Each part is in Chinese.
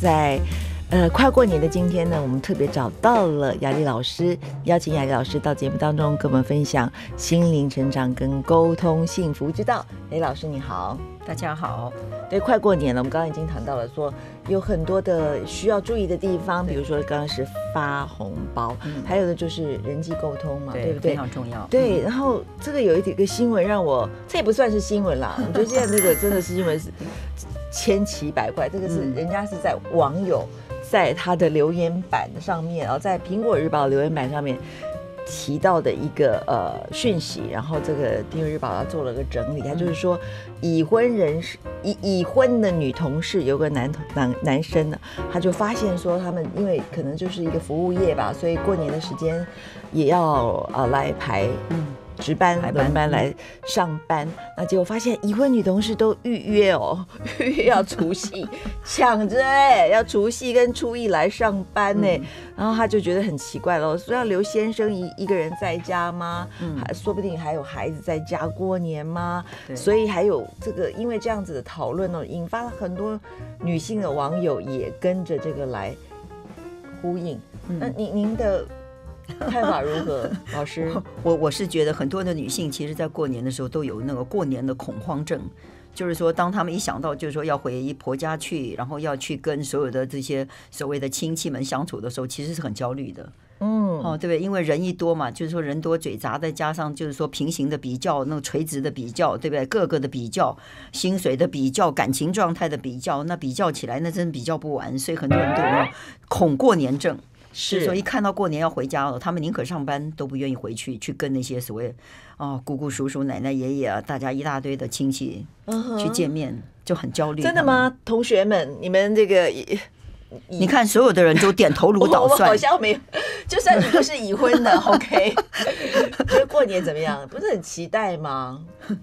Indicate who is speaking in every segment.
Speaker 1: 在呃快过年的今天呢，我们特别找到了雅丽老师，邀请雅丽老师到节目当中跟我们分享心灵成长跟沟通幸福之道。哎，老师你好，
Speaker 2: 大家好。
Speaker 1: 对，快过年了，我们刚刚已经谈到了说有很多的需要注意的地方，比如说刚刚是发红包，还有的就是人际沟通嘛，对不对？
Speaker 2: 非常重要。
Speaker 1: 对，然后这个有一点个新闻让我，这也不算是新闻啦，我觉得现在这个真的是新闻是千奇百怪，这个是人家是在网友。在他的留言板上面，然后在苹果日报留言板上面提到的一个呃讯息，然后这个订阅日报他做了个整理，他就是说已婚人士已已婚的女同事有个男男男生呢，他就发现说他们因为可能就是一个服务业吧，所以过年的时间也要啊来排嗯。值班轮班来上班，那结果发现已婚女同事都预约哦，预约要除夕抢着哎，要除夕跟初一来上班呢，然后他就觉得很奇怪喽，说要刘先生一一个人在家吗？还说不定还有孩子在家过年吗？所以还有这个，因为这样子的讨论呢，引发了很多女性的网友也跟着这个来呼应。那您您的。看法如何，老师？
Speaker 2: 我我是觉得很多的女性，其实在过年的时候都有那个过年的恐慌症，就是说，当他们一想到就是说要回婆家去，然后要去跟所有的这些所谓的亲戚们相处的时候，其实是很焦虑的。嗯，哦，对不对？因为人一多嘛，就是说人多嘴杂，再加上就是说平行的比较，那个垂直的比较，对不对？各个的比较，薪水的比较，感情状态的比较，那比较起来，那真比较不完，所以很多人都有恐过年症。是，所以一看到过年要回家了，他们宁可上班都不愿意回去，去跟那些所谓哦姑姑、叔叔、奶奶、爷爷啊，大家一大堆的亲戚去见面，就很焦虑。
Speaker 1: 真的吗？同学们，你们这个，
Speaker 2: 你看所有的人都点头如捣蒜，
Speaker 1: 好像没有，就算你不是已婚的，OK。觉得过年怎么样？不是很期待吗？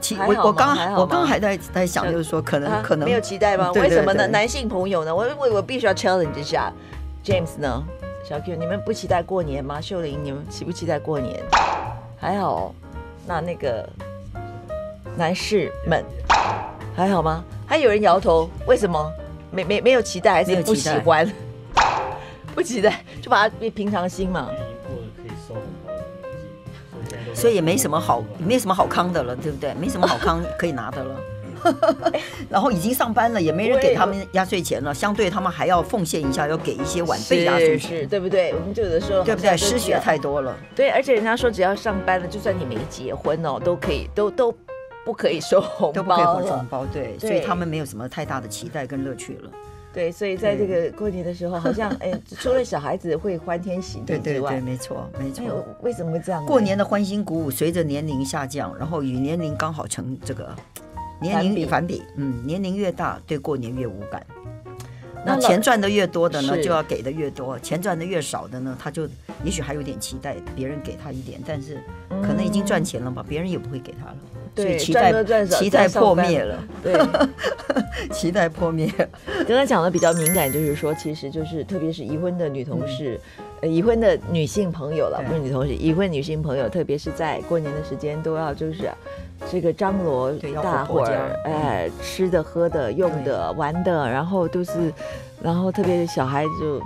Speaker 2: 期我我刚我刚还在在想，就是说可能可能
Speaker 1: 没有期待吗？为什么呢？男性朋友呢？我我我必须要 challenge 一下。James 呢？小 Q，你们不期待过年吗？秀玲，你们期不期待过年？还好，那那个男士们还好吗？还有人摇头，为什么？没没没有期待，还是不喜欢？不期待，就把它变平常心嘛。
Speaker 2: 所以也没什么好，没什么好康的了，对不对？没什么好康可以拿的了。然后已经上班了，也没人给他们压岁钱了。相对他们还要奉献一下，要给一些晚辈压岁钱，
Speaker 1: 对不对？我们就有的时候
Speaker 2: 对不对？失血太多了。
Speaker 1: 对，而且人家说只要上班了，就算你没结婚哦，都可以，都都不可以收红包，
Speaker 2: 都不可以红红包。对，所以他们没有什么太大的期待跟乐趣了。
Speaker 1: 对，所以在这个过年的时候，好像哎，除了小孩子会欢天喜地之外，
Speaker 2: 对，没错，没错。
Speaker 1: 为什么会这样？
Speaker 2: 过年的欢欣鼓舞，随着年龄下降，然后与年龄刚好成这个。年龄反比，嗯，年龄越大，对过年越无感。那钱赚的越多的呢，就要给的越多；钱赚的越少的呢，他就也许还有点期待别人给他一点，但是可能已经赚钱了吧，别人也不会给他了。
Speaker 1: 对，
Speaker 2: 期待 期待破灭了。
Speaker 1: 对，
Speaker 2: 期待破灭。
Speaker 1: 刚才讲的比较敏感，就是说，其实就是特别是已婚的女同事。已婚的女性朋友了，不是女同事，已婚女性朋友，特别是在过年的时间，都要就是这个张罗大伙儿，哎，吃的、喝的、用的、玩的，然后都是，然后特别是小孩就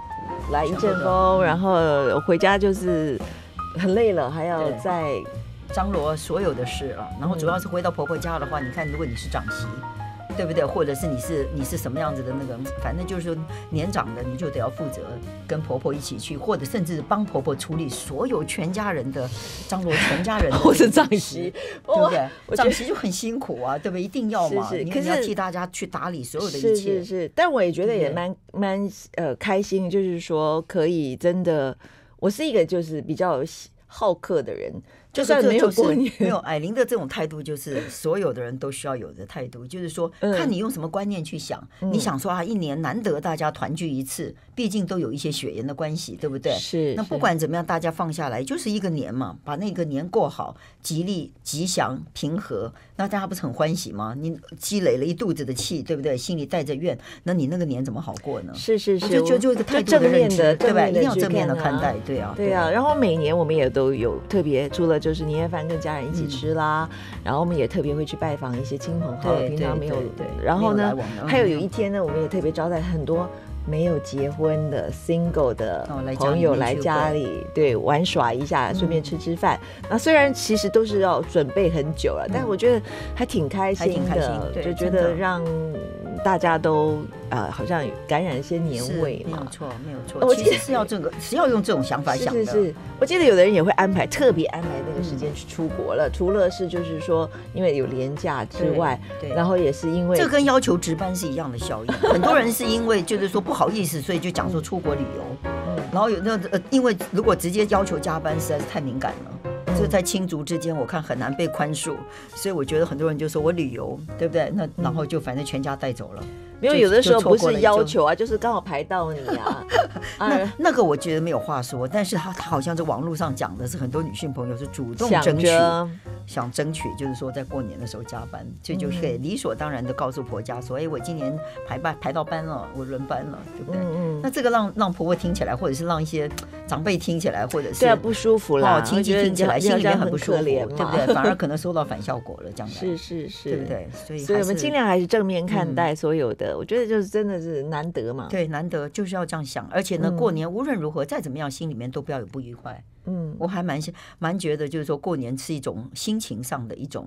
Speaker 1: 来一阵风，然后回家就是很累了，还要再
Speaker 2: 张罗所有的事了。然后主要是回到婆婆家的话，你看，如果你是长媳。对不对？或者是你是你是什么样子的那个？反正就是说年长的，你就得要负责跟婆婆一起去，或者甚至帮婆婆处理所有全家人的张罗全家人的，
Speaker 1: 或者长媳，
Speaker 2: 对不对？长媳就很辛苦啊，对不对？一定要嘛，你要替大家去打理所有的一切。
Speaker 1: 是是是，但我也觉得也蛮蛮呃开心，就是说可以真的，我是一个就是比较好客的人。就算没有过年，
Speaker 2: 没有矮玲的这种态度，就是所有的人都需要有的态度。就是说，看你用什么观念去想。你想说啊，一年难得大家团聚一次，毕竟都有一些血缘的关系，对不对？
Speaker 1: 是。
Speaker 2: 那不管怎么样，大家放下来，就是一个年嘛，把那个年过好，吉利、吉祥、平和，那大家不是很欢喜吗？你积累了一肚子的气，对不对？心里带着怨，那你那个年怎么好过呢？
Speaker 1: 是是是，
Speaker 2: 就就就一个态度的认知，对吧？一定要正面的看待，对啊，
Speaker 1: 对啊。然后每年我们也都有特别除了。就是年夜饭跟家人一起吃啦，然后我们也特别会去拜访一些亲朋好友，平常没有
Speaker 2: 对
Speaker 1: 然后呢还有有一天呢，我们也特别招待很多。没有结婚的 single 的朋友来家里，对玩耍一下，顺便吃吃饭。那虽然其实都是要准备很久了，但我觉得还挺开心的，就觉得让大家都呃好像感染一些年味嘛。
Speaker 2: 没有错，没有错。
Speaker 1: 我记得
Speaker 2: 其实是要这个，是要用这种想法想的。
Speaker 1: 是是，我记得有的人也会安排特别安排那个时间去出国了，除了是就是说因为有廉价之外，
Speaker 2: 对对
Speaker 1: 然后也是因为
Speaker 2: 这跟要求值班是一样的效应。很多人是因为就是说不好意思，所以就讲说出国旅游，然后有那呃，因为如果直接要求加班，实在是太敏感了。这在亲族之间，我看很难被宽恕，所以我觉得很多人就说我旅游，对不对？那然后就反正全家带走了。
Speaker 1: 没有有的时候不是要求啊，就是刚好排到你啊。
Speaker 2: 那
Speaker 1: 啊，
Speaker 2: 那个我觉得没有话说，但是他他好像在网络上讲的是很多女性朋友是主动
Speaker 1: 想
Speaker 2: 争取，
Speaker 1: 着
Speaker 2: 想争取，就是说在过年的时候加班，所以就可以理所当然的告诉婆家说，哎，我今年排班排到班了，我轮班了，对不对？
Speaker 1: 嗯
Speaker 2: 那这个让让婆婆听起来，或者是让一些长辈听起来，或者是
Speaker 1: 对啊，不舒服啦，
Speaker 2: 哦亲戚听起来心里面很不舒服，对不对？反而可能收到反效果了，将来
Speaker 1: 是是是，
Speaker 2: 对不？对？所以
Speaker 1: 所以我们尽量还是正面看待所有的，我觉得就是真的是难得嘛。
Speaker 2: 对难得就是要这样想，而且呢，
Speaker 1: 嗯
Speaker 2: 过年无论如何再怎么样，心里面都不要有不愉快。
Speaker 1: 嗯，
Speaker 2: 我还蛮蛮觉得，就是说过年是一种心情上的一种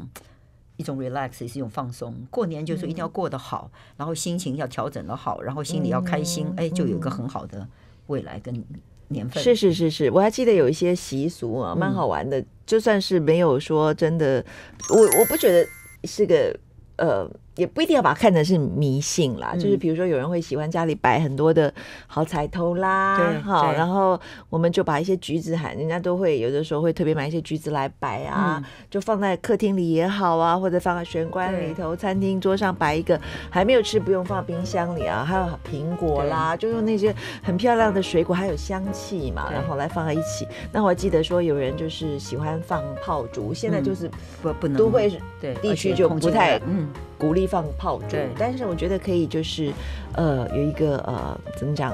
Speaker 2: 一种 relax，也是一种放松。过年就是一定要过得好，然后心情要调整的好，然后心里要开心，哎，就有一个很好的未来跟年份。
Speaker 1: 是是是是，我还记得有一些习俗啊，蛮好玩的。就算是没有说真的，我我不觉得是个呃，也不一定要把它看成是迷信啦。就是比如说，有人会喜欢家里摆很多的好彩头啦，
Speaker 2: 对
Speaker 1: 好，然后我们就把一些橘子喊，人家都会有的时候会特别买一些橘子来摆啊，就放在客厅里也好啊，或者放在玄关里头，餐厅桌上摆一个，还没有吃不用放冰箱里啊，还有苹果啦，就用那些很漂亮的水果，还有香气嘛，然后来放在一起。那我还记得说有人就是喜欢放炮竹，现在就是
Speaker 2: 不不能
Speaker 1: 都会
Speaker 2: 对
Speaker 1: 地区就不太
Speaker 2: 嗯
Speaker 1: 鼓励放炮竹，但是我觉得可以就是呃有一个呃怎么讲，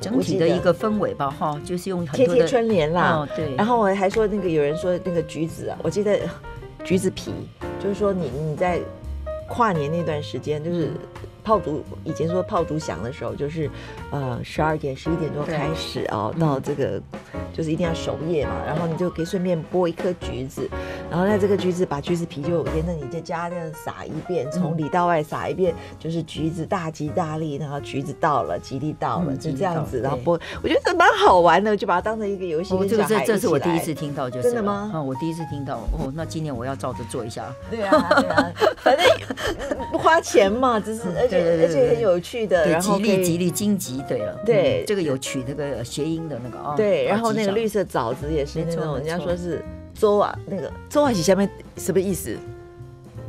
Speaker 2: 整体的一个氛围吧哈，就是用很
Speaker 1: 贴贴
Speaker 2: 多
Speaker 1: 春联啦。
Speaker 2: 哦对，
Speaker 1: 然后我还说那个有人说那个橘子啊，我记得橘子皮，就是说你你在跨年那段时间，就是
Speaker 2: 嗯。
Speaker 1: 炮竹以前说炮竹响的时候，就是呃十二点十一点多开始哦，
Speaker 2: 嗯。
Speaker 1: 到这个就是一定要守夜嘛，然后你就可以顺便剥一颗橘子，然后在这个橘子把橘子皮就沿着你的家这样撒一遍，从里到外撒一遍，就是橘子大吉大利，然后橘子到了，吉利到了，
Speaker 2: 嗯
Speaker 1: 就这样子，然后播，我觉得蛮好玩的，就把它当成一个游戏
Speaker 2: 哦，
Speaker 1: 跟
Speaker 2: 这个这这是我第一次听到，就是
Speaker 1: 真的吗
Speaker 2: 啊，我第一次听到哦，那今年我要照着做一下。
Speaker 1: 对啊，对啊，反正不花钱嘛，只是而且而且很有趣的，
Speaker 2: 对，
Speaker 1: 然后
Speaker 2: 吉利吉利金吉，对了，
Speaker 1: 对
Speaker 2: 嗯这个有取那个谐音的那个啊，
Speaker 1: 对，然后那个绿色枣子也是那种人家说是周啊，那个周啊喜下面什么意思？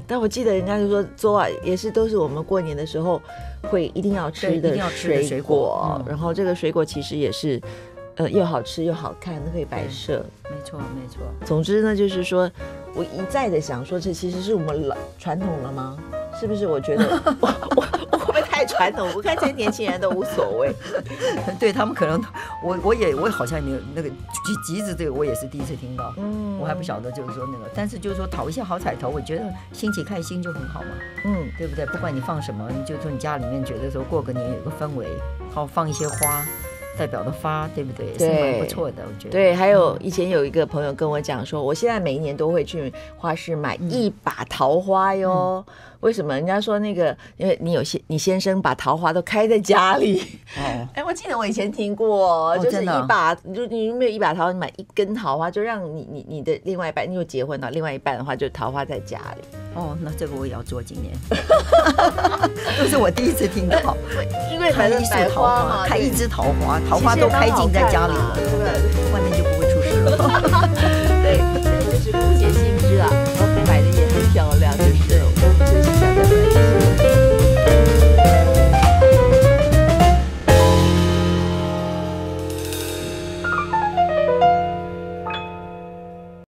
Speaker 1: 但我记得人家就说周啊也是都是我们过年的时候会一定要吃的水
Speaker 2: 水果嗯
Speaker 1: 然后这个水果其实也是呃又好吃又好看，可以摆设。
Speaker 2: 没错没错，
Speaker 1: 总之呢，就是说我一再的想说，这其实是我们老传统了吗？是不是？我觉得我我 太传统？我看这些年轻人都无所谓。
Speaker 2: 对他们可能我我也我好像也没有那个橘橘子这个我也是第一次听到，
Speaker 1: 嗯
Speaker 2: 我还不晓得就是说那个，但是就是说讨一些好彩头，我觉得心情开心就很好嘛，
Speaker 1: 嗯，
Speaker 2: 对不对？不管你放什么，你就说你家里面觉得说过个年有个氛围，好放一些花。代表的发，对不对？也是蛮不错的，我觉得。
Speaker 1: 对。还有以前有一个朋友跟我讲说，我现在每一年都会去花市买一把桃花哟。为什么？人家说那个，因为你有先你先生把桃花都开在家里。
Speaker 2: 哦，
Speaker 1: 哎，我记得我以前听过，就是一把，就你没有一把桃花，你买一根桃花，就让你你你的另外一半，你有结婚了，另外一半的话就桃花在家里。
Speaker 2: 哦，那这个我也要做今年，这是我第一次听到。
Speaker 1: 因为
Speaker 2: 开
Speaker 1: 反正
Speaker 2: 一束桃
Speaker 1: 百花嘛，
Speaker 2: 开一枝桃花，桃花都开尽在家里了，
Speaker 1: 对不对？
Speaker 2: 外面。